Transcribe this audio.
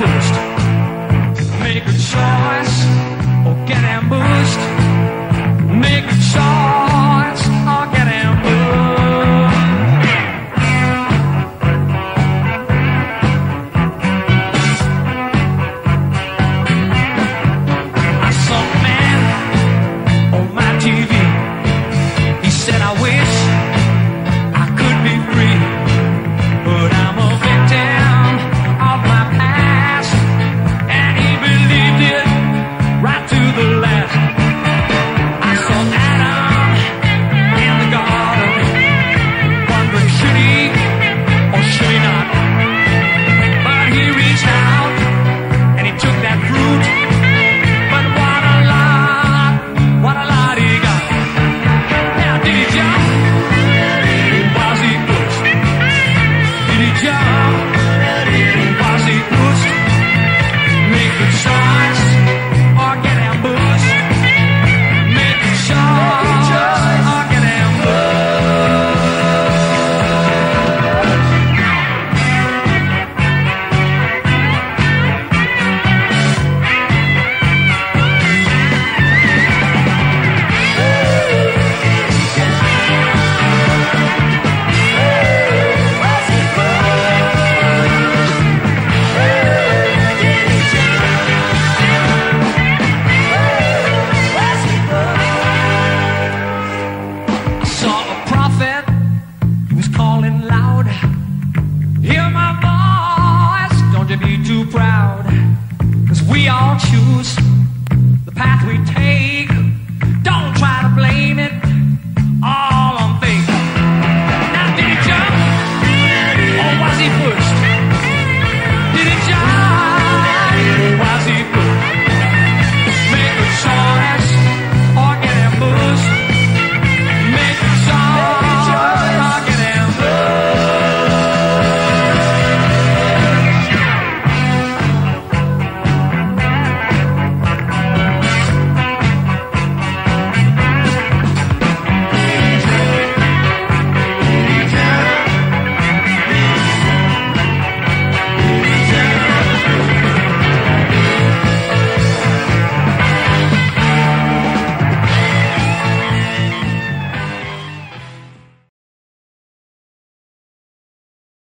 finished. sunset. He was calling loud. Hear my voice, don't you be too proud. Cause we all choose the path we take.